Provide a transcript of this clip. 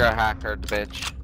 You're a hacker, bitch.